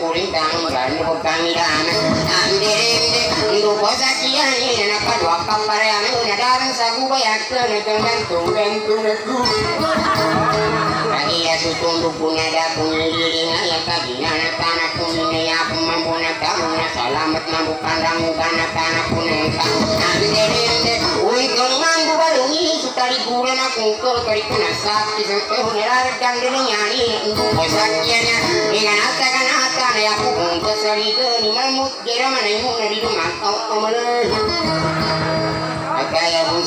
puring kang Gano ko kami dana Anderende Ndo ko sa kiyani Na nakadwa ka parehan Nadaran sa gubayak Na nagkangang gantung na ku Kaya sutundo po na da kung nililing ay kagina na tanak kung inaya pumambo na tamo na salamat na bukandang ugan na tanak kung nang ka Anderende Uy kung mambo balungi kari ko na sakti sa pero nilaragdan din ang yani Ndo ko sakya niya Inganata ka na ata na ako kung kasaliga Ni mamut gira man ay mo na di lumakaw Kamalay Kaya kung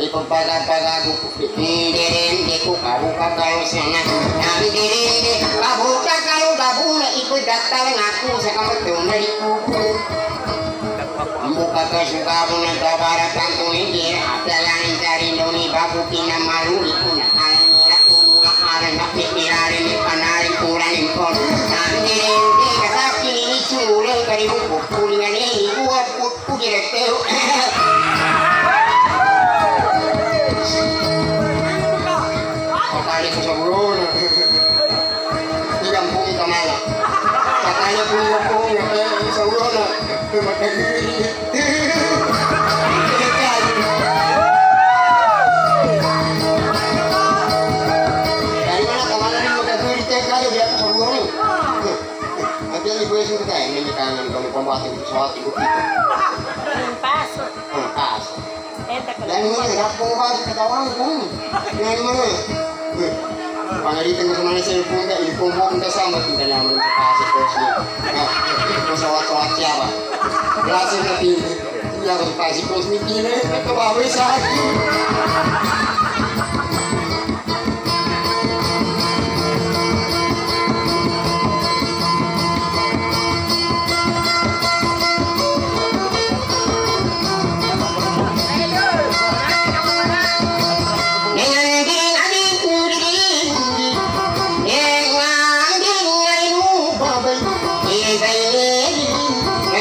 si Mary Ipagpagapagago Hindi ko kabuka kayo sana Hindi Kabuka kayo gabuna Iko'y datalang ako sa kamatong na ikuko Buka kesuka mo nagkabaratan kung hindi Atalanin sa rin daw ni bago pinamaruli ko na Alang ko mga alang na pipirarin ni panarin Enta ko Dan mo na po ba sa katawan ko? Yan mo na. Pangalitan.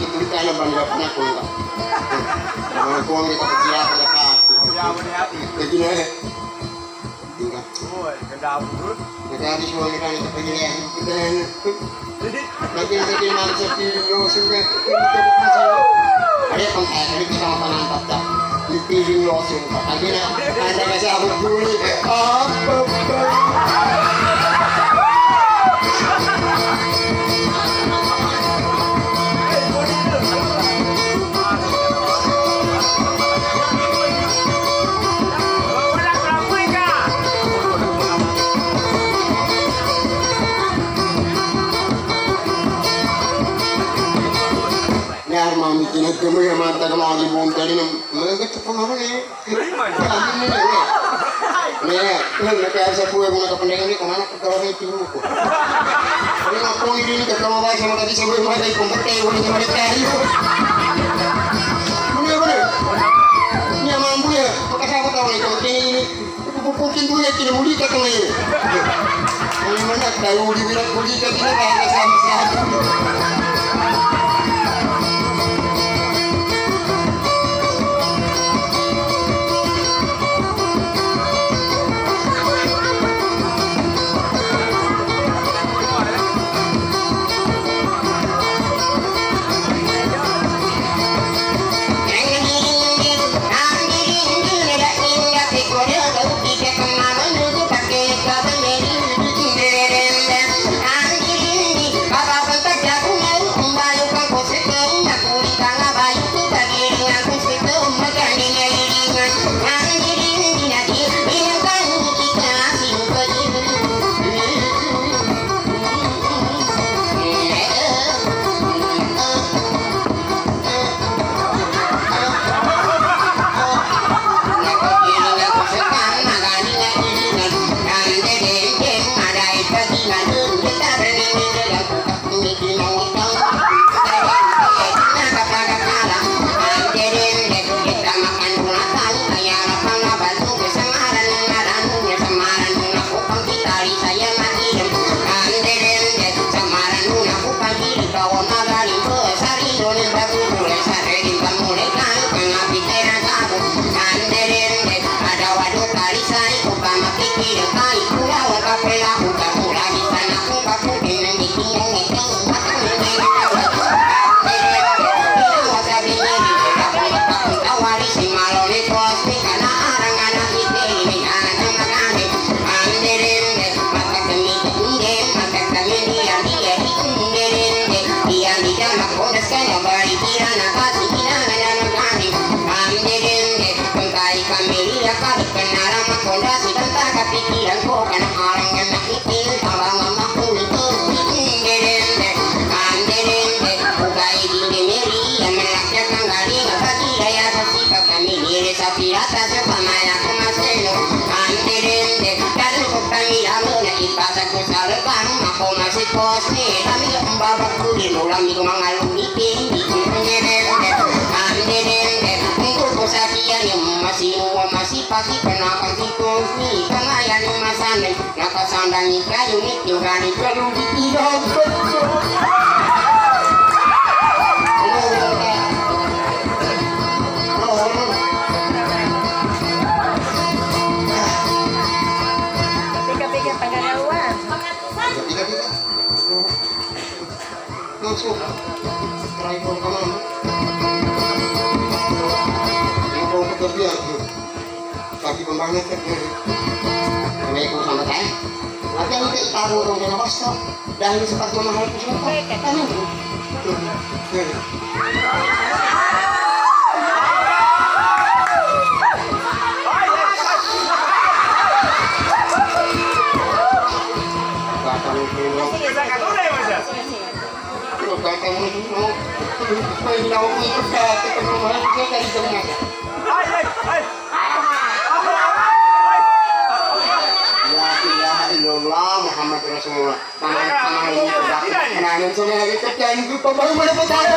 ketulikan na. Mga kuwang kita na kita. Saya tahu ni kalau ini ini bukukin dulu ya tidak mudi kata ni. Ini mana tahu di bilang mudi kata ni kaya sama sama. Ditidak Kapit-kapit pagkakawan. Tiga-tiga. Langsung. Try ko ka man. Yung ko ko tabiya. Pati pembangun kan. Kami tayo. Nanti ang kita itago ko na basta. Dahil sa pagmamahal ko sa mga. Ano? Tatanong ko lang. Sige, sige. Sige, sige. kamu mau main lauk ikut kata ke rumah kita dari tengah. Muhammad Rasulullah. Tangan tangan ini tegak. Lagi kerjaan itu baru mulai percaya.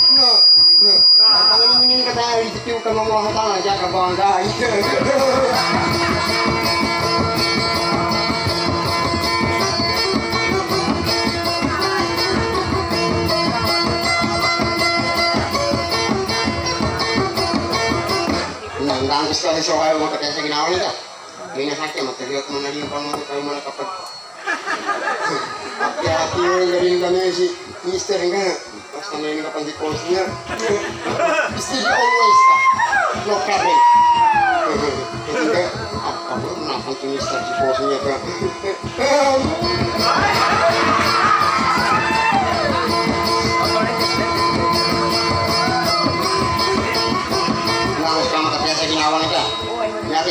No, no. Bang ini ini kata di situ kan mau mau tangan aja ke bang guys. Nang nang gusto sa sokayo mo kaya sa ginawa nila. Hindi na sakit, matagiyot mo na rin pa mo kayo mo kapag Hati-hati yung galing kami si Mister nga. Basta may nakapan di post niya. Still always. No problem. Kasi ka, ako napan si Mister si niya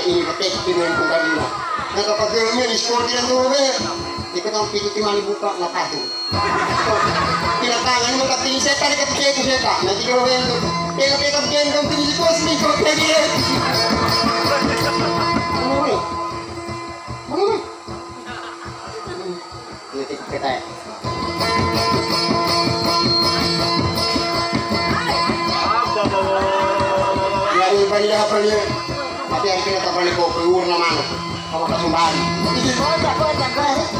ini pakai kinuhin kong kanina. Na kapag may score din ang nube, di ko tang pili timali buka na tato. Tinatangan mo kita ya. Yang iba nila pa niya. Tapi ang kinatapan ko, puyur naman. Kamu kasumbali. Koja, koja, koja. Dekat sila,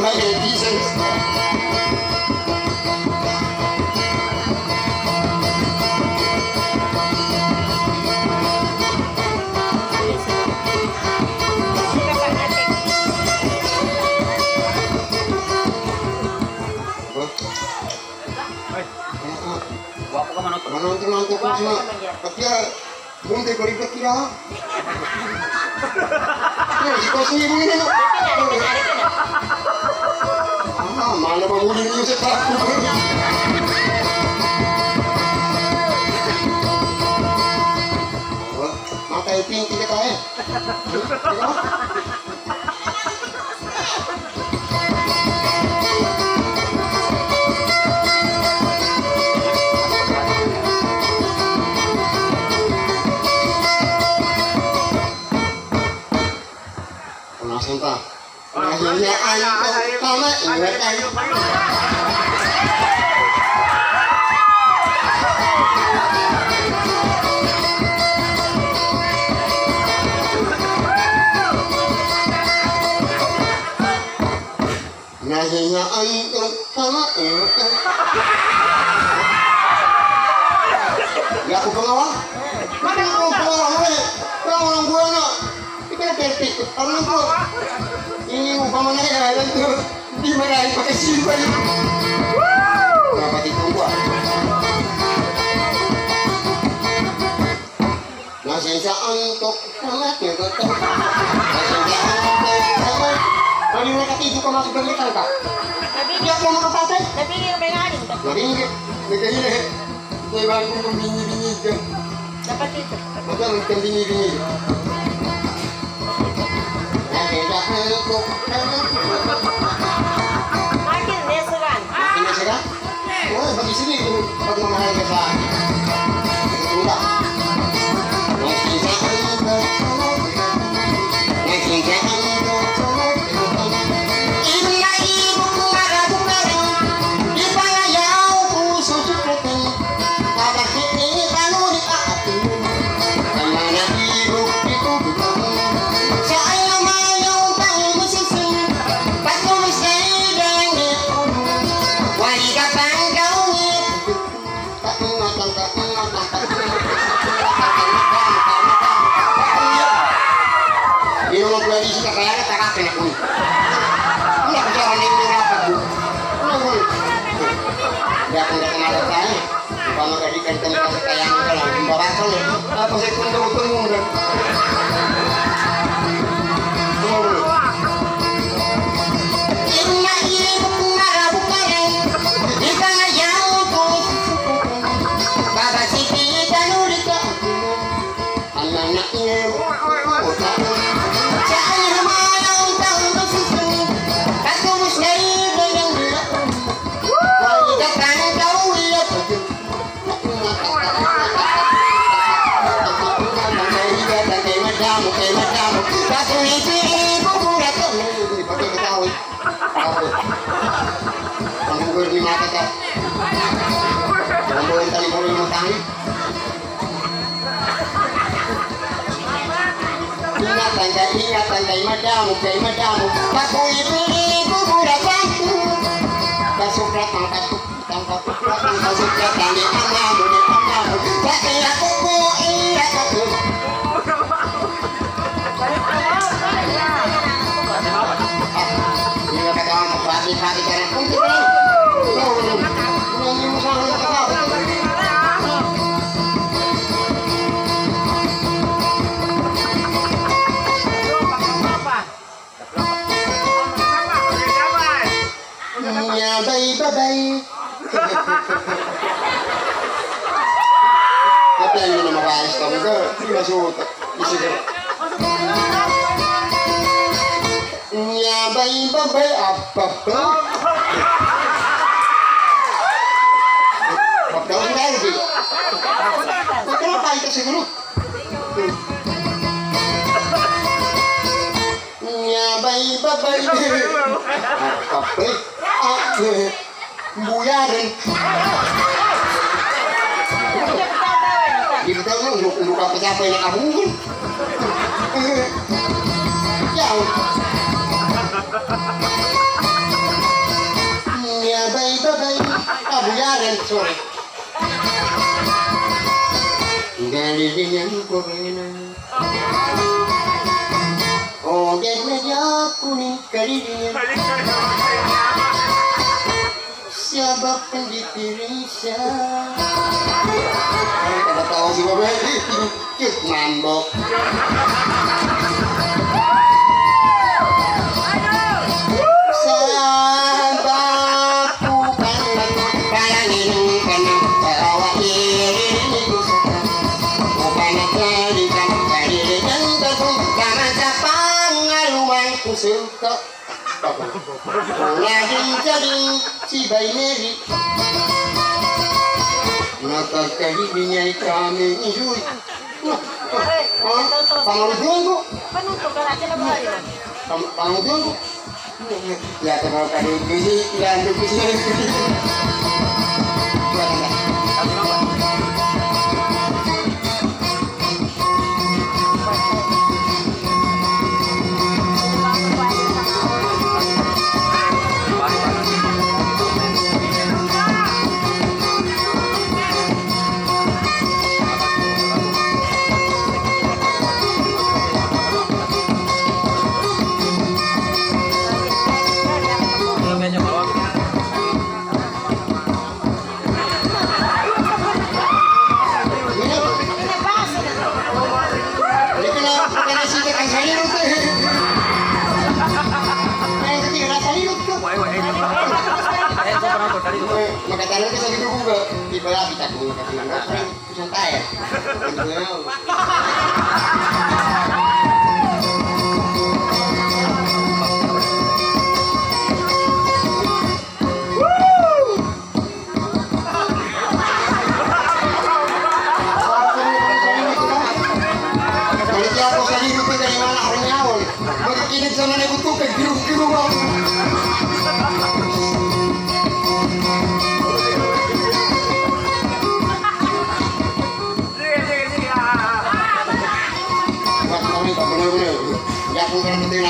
ba yung Jesus. Dugak kue nanti. Guwapo ka man ito. Manonton-nonton ko siya. Kaya, bunti ko rin ba kira? Ya, ikaw sa iyo mo nila. Ah, Nahinyaan ko tama ingatan. Nahinyaan ko tama ingatan. Di ako pangawa? Bakit ako pangawa mo eh? Kaya walang buwan na. Ikaw ikut orang tuh. Ini umpamanya jalan tuh dimarahin pakai simpan. Dapat ditunggu. Nasensya untuk sangat ya betul. Nasensya untuk. Kalau mereka itu kau masuk dari kak. Tapi Dia mau ke pantai. tapi dia kan. Jadi ini, mereka ini, saya bangun pembinyi-binyi kan. Dapat itu. Maka macam bingi-bingi. Makin segan. Ini sekarang. Oh, bagi sini bagi mahal ke sana. Sudah. Kalau apa sih Ingatan ka, ingatan kay madamu, kay madamu. Kapoy pili, buburak aku. Kasukrat ang kasuk, ang kasukrat ang kasukrat ang di amamu, di amamu. Kasi ako po, Ya bye bye bye. Tapi ang yun na makayos ka mga hindi masuot. Isiguro. Ya bye bye. Apa pa? Pagkakas na tayo, di. Pagkakas tayo ka siguro. Ya. Apa pa? Buyarin. Ba tayo lu luka pa siya pa yung nakahungin? Yaw. Ya bay babay. Kabuyaran, sorry. Galilihan ko rin O ganyan ako ni kalilihan Siya ba pendipirin siya Ay, katawa si Cute mambok. Sabak ko Panuto ka natin na ba yun? Pangaluduan ko Ya, terima kasih. Ini yang di sini. Di bola kita dulu, kita dulu. Sering kusung kaya. Di.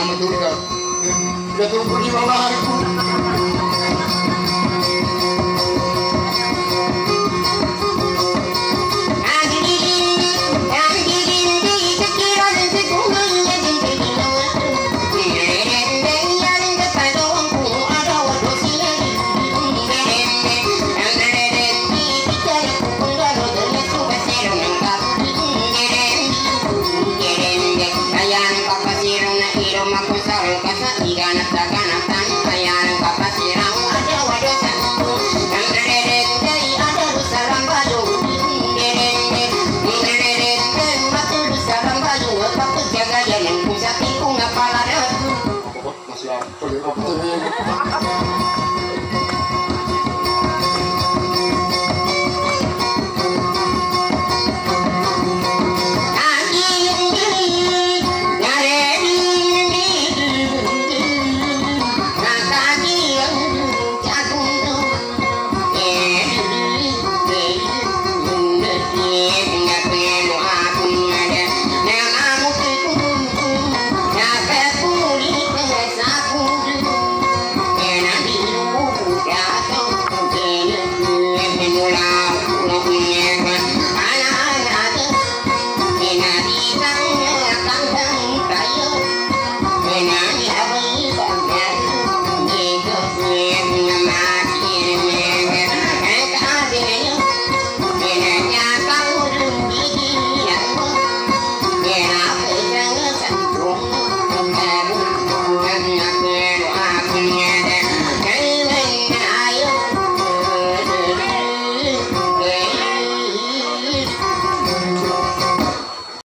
নাম দুর্গা। যত পরিবার cosa o casa y gana.